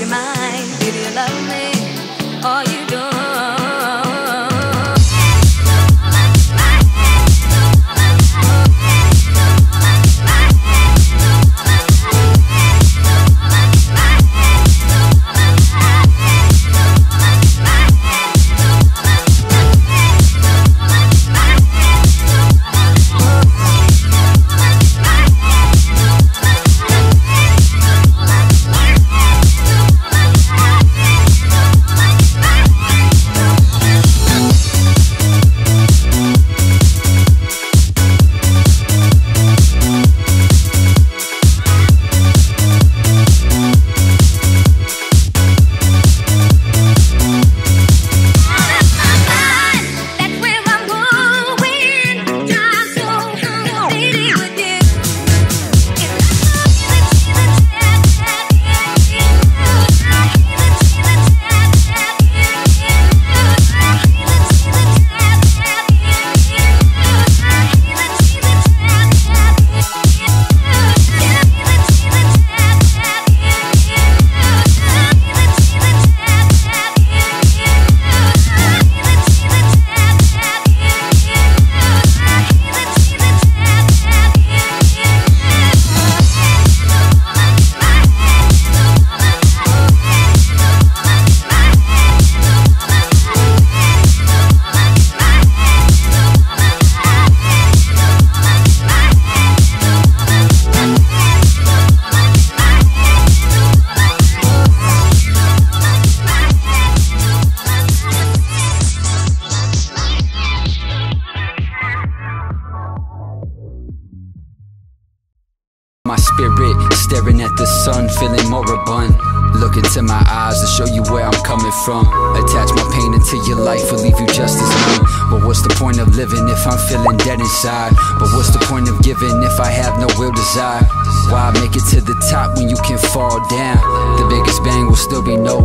your mind? Did you love me? Or you My spirit staring at the sun, feeling moribund. Look into my eyes to show you where I'm coming from. Attach my pain into your life will leave you just as numb. But what's the point of living if I'm feeling dead inside? But what's the point of giving if I have no real desire? Why make it to the top when you can fall down? The biggest bang will still be no